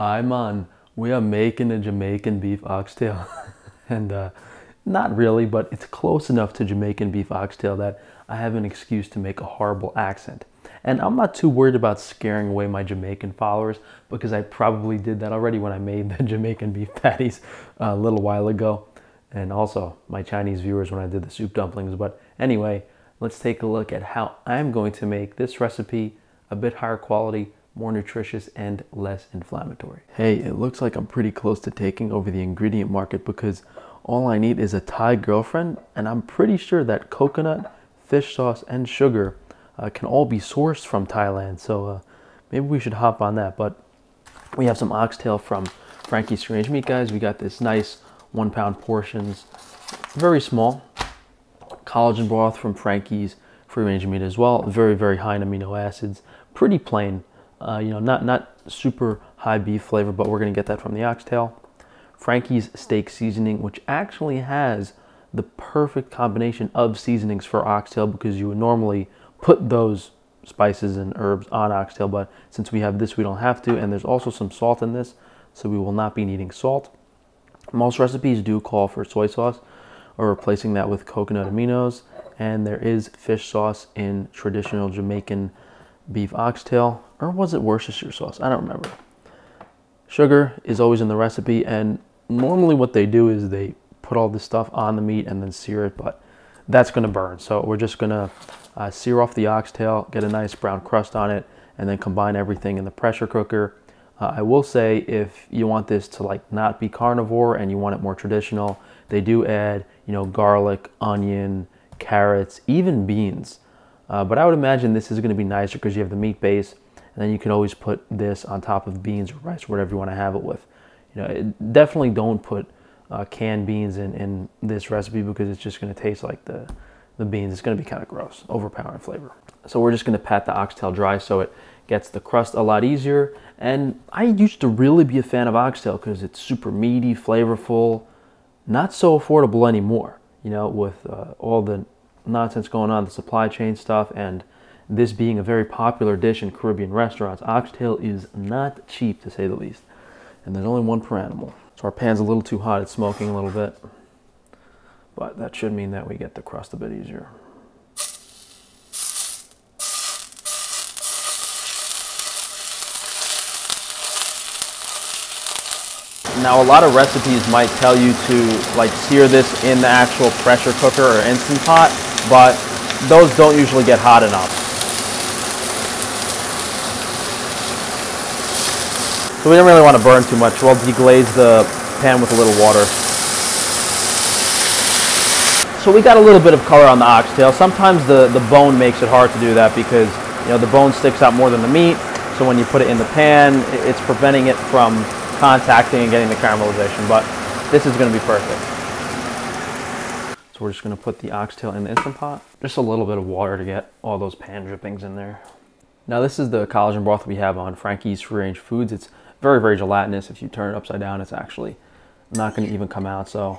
I'm on. We are making a Jamaican beef oxtail. and uh, not really, but it's close enough to Jamaican beef oxtail that I have an excuse to make a horrible accent. And I'm not too worried about scaring away my Jamaican followers because I probably did that already when I made the Jamaican beef patties a little while ago. And also my Chinese viewers when I did the soup dumplings. But anyway, let's take a look at how I'm going to make this recipe a bit higher quality, more nutritious, and less inflammatory. Hey, it looks like I'm pretty close to taking over the ingredient market because all I need is a Thai girlfriend, and I'm pretty sure that coconut, fish sauce, and sugar uh, can all be sourced from Thailand. So uh, maybe we should hop on that. But we have some oxtail from Frankie's Free Range Meat, guys. We got this nice one pound portions, very small. Collagen broth from Frankie's Free Range Meat as well. Very, very high in amino acids. Pretty plain. Uh, you know, not, not super high beef flavor, but we're going to get that from the oxtail. Frankie's steak seasoning, which actually has the perfect combination of seasonings for oxtail because you would normally put those spices and herbs on oxtail, but since we have this, we don't have to. And there's also some salt in this, so we will not be needing salt. Most recipes do call for soy sauce or replacing that with coconut aminos. And there is fish sauce in traditional Jamaican beef oxtail, or was it Worcestershire sauce? I don't remember. Sugar is always in the recipe, and normally what they do is they put all this stuff on the meat and then sear it, but that's going to burn. So we're just going to uh, sear off the oxtail, get a nice brown crust on it, and then combine everything in the pressure cooker. Uh, I will say if you want this to like not be carnivore and you want it more traditional, they do add, you know, garlic, onion, carrots, even beans. Uh, but I would imagine this is going to be nicer because you have the meat base, and then you can always put this on top of beans or rice, whatever you want to have it with you know, definitely don't put uh, canned beans in, in this recipe because it's just going to taste like the, the beans. It's going to be kind of gross, overpowering flavor. So we're just going to pat the oxtail dry so it gets the crust a lot easier. And I used to really be a fan of oxtail because it's super meaty, flavorful, not so affordable anymore, you know, with uh, all the nonsense going on, the supply chain stuff, and this being a very popular dish in Caribbean restaurants, oxtail is not cheap to say the least and there's only one per animal. So our pan's a little too hot, it's smoking a little bit, but that should mean that we get the crust a bit easier. Now a lot of recipes might tell you to like sear this in the actual pressure cooker or Instant Pot, but those don't usually get hot enough. So we don't really want to burn too much. We'll deglaze the pan with a little water. So we got a little bit of color on the oxtail. Sometimes the, the bone makes it hard to do that because you know the bone sticks out more than the meat. So when you put it in the pan, it's preventing it from contacting and getting the caramelization. But this is going to be perfect. So we're just to put the oxtail in the Instant Pot. Just a little bit of water to get all those pan drippings in there. Now this is the collagen broth we have on Frankie's Free Range Foods. It's very, very gelatinous. If you turn it upside down, it's actually not to even come out. So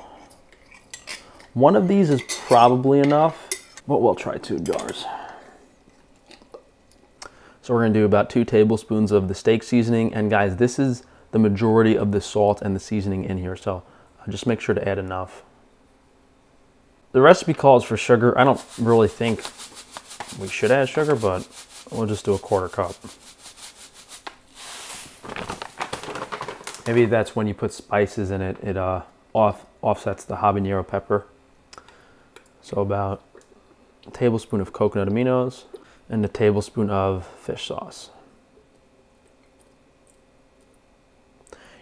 one of these is probably enough, but we'll try two jars. So we're to do about two tablespoons of the steak seasoning. And guys, this is the majority of the salt and the seasoning in here. So uh, just make sure to add enough. The recipe calls for sugar. I don't really think we should add sugar, but we'll just do a quarter cup. Maybe that's when you put spices in it, it uh, off, offsets the habanero pepper. So about a tablespoon of coconut aminos and a tablespoon of fish sauce.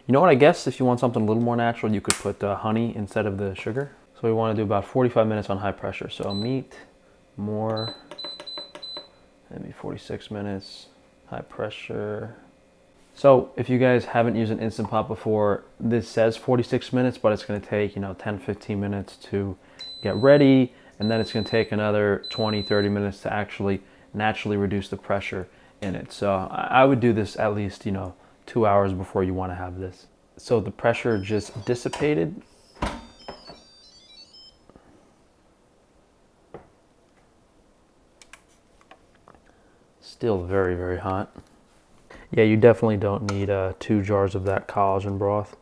You know what, I guess if you want something a little more natural, you could put uh, honey instead of the sugar. So we want to do about 45 minutes on high pressure. So meat, more, maybe 46 minutes, high pressure, so if you guys haven't used an Instant Pot before, this says 46 minutes, but it's gonna take, you know, 10, 15 minutes to get ready. And then it's gonna take another 20, 30 minutes to actually naturally reduce the pressure in it. So I would do this at least, you know, two hours before you wanna have this. So the pressure just dissipated. Still very, very hot. Yeah, you definitely don't need uh, two jars of that collagen broth.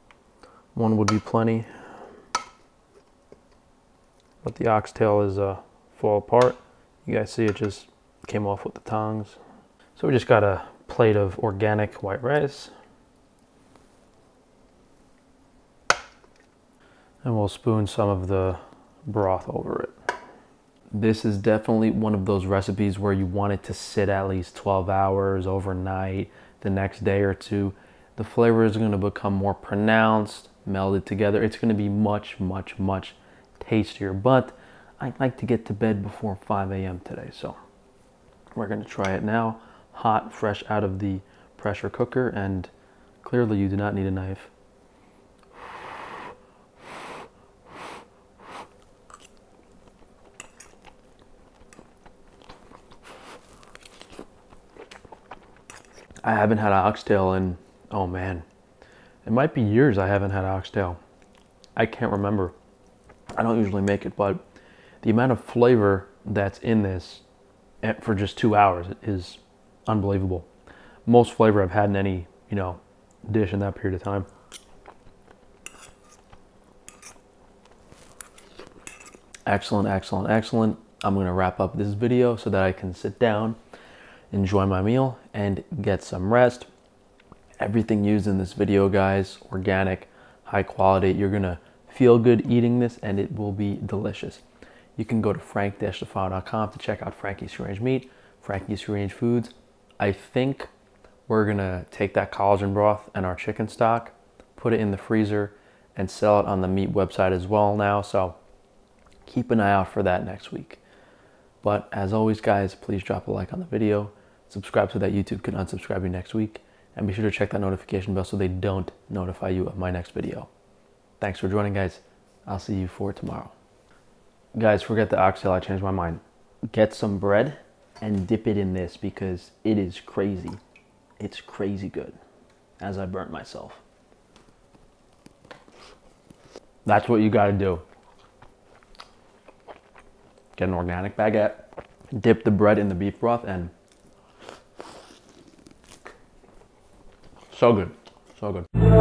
One would be plenty. But the oxtail is uh, fall apart. You guys see it just came off with the tongs. So we just got a plate of organic white rice. And we'll spoon some of the broth over it. This is definitely one of those recipes where you want it to sit at least 12 hours overnight, the next day or two. The flavor is going to become more pronounced, melded together. It's going to be much, much, much tastier. But I'd like to get to bed before 5 a.m. today, so we're going to try it now, hot, fresh out of the pressure cooker, and clearly you do not need a knife. I haven't had oxtail in, oh man, it might be years I haven't had oxtail. I can't remember. I don't usually make it, but the amount of flavor that's in this eh, for just two hours is unbelievable. Most flavor I've had in any, you know, dish in that period of time. Excellent, excellent, excellent. I'm gonna wrap up this video so that I can sit down, enjoy my meal, and get some rest. Everything used in this video, guys, organic, high quality. You're gonna feel good eating this and it will be delicious. You can go to frank-tufano.com to check out Frankie's Free Range Meat, Frankie's Free Range Foods. I think we're gonna take that collagen broth and our chicken stock, put it in the freezer, and sell it on the meat website as well now. So keep an eye out for that next week. But as always, guys, please drop a like on the video, subscribe so that YouTube can unsubscribe you next week, and be sure to check that notification bell so they don't notify you of my next video. Thanks for joining, guys. I'll see you for tomorrow. Guys, forget the oxtail. I changed my mind. Get some bread and dip it in this because it is crazy. It's crazy good as I burnt myself. That's what you got to do. Get an organic baguette, dip the bread in the beef broth, and So good. So good.